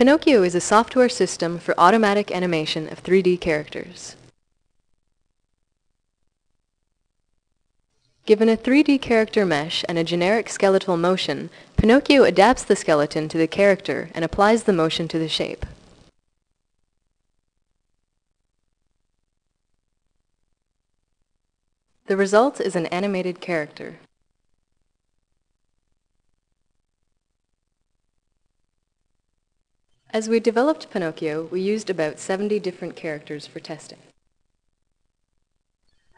Pinocchio is a software system for automatic animation of 3D characters. Given a 3D character mesh and a generic skeletal motion, Pinocchio adapts the skeleton to the character and applies the motion to the shape. The result is an animated character. As we developed Pinocchio, we used about 70 different characters for testing.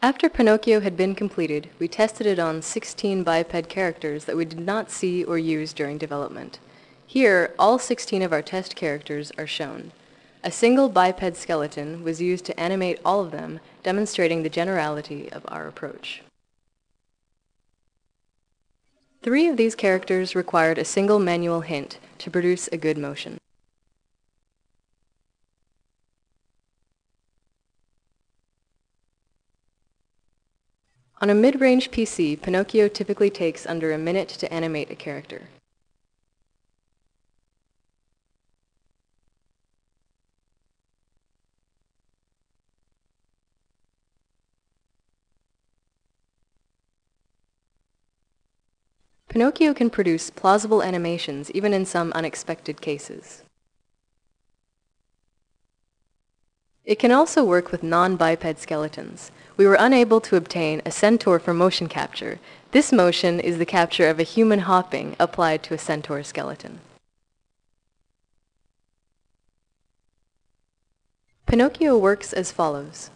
After Pinocchio had been completed, we tested it on 16 biped characters that we did not see or use during development. Here, all 16 of our test characters are shown. A single biped skeleton was used to animate all of them, demonstrating the generality of our approach. Three of these characters required a single manual hint to produce a good motion. On a mid-range PC, Pinocchio typically takes under a minute to animate a character. Pinocchio can produce plausible animations even in some unexpected cases. It can also work with non-biped skeletons. We were unable to obtain a centaur for motion capture. This motion is the capture of a human hopping applied to a centaur skeleton. Pinocchio works as follows.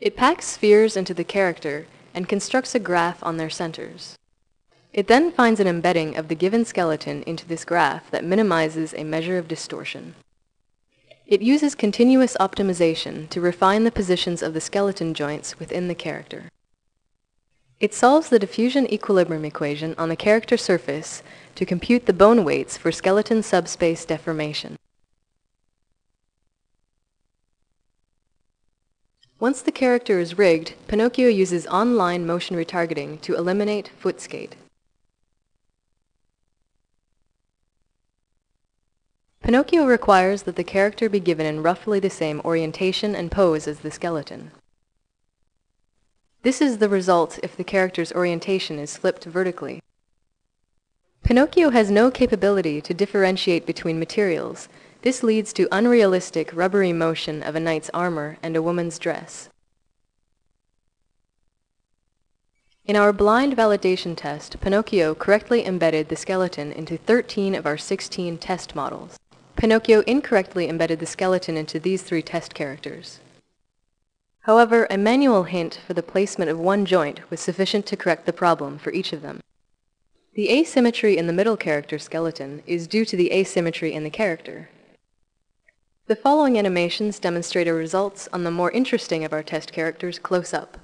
It packs spheres into the character and constructs a graph on their centers. It then finds an embedding of the given skeleton into this graph that minimizes a measure of distortion. It uses continuous optimization to refine the positions of the skeleton joints within the character. It solves the diffusion equilibrium equation on the character surface to compute the bone weights for skeleton subspace deformation. Once the character is rigged, Pinocchio uses online motion retargeting to eliminate foot Pinocchio requires that the character be given in roughly the same orientation and pose as the skeleton. This is the result if the character's orientation is flipped vertically. Pinocchio has no capability to differentiate between materials. This leads to unrealistic rubbery motion of a knight's armor and a woman's dress. In our blind validation test, Pinocchio correctly embedded the skeleton into 13 of our 16 test models. Pinocchio incorrectly embedded the skeleton into these three test characters. However, a manual hint for the placement of one joint was sufficient to correct the problem for each of them. The asymmetry in the middle character skeleton is due to the asymmetry in the character. The following animations demonstrate our results on the more interesting of our test characters close up.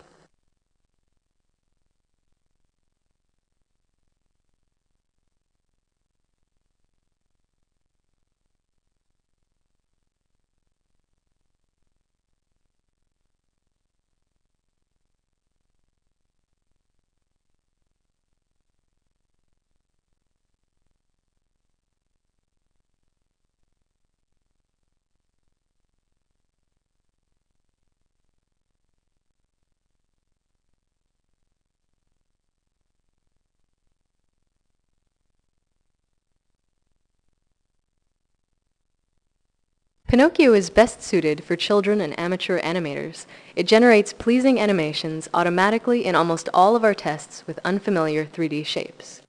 Pinocchio is best suited for children and amateur animators. It generates pleasing animations automatically in almost all of our tests with unfamiliar 3D shapes.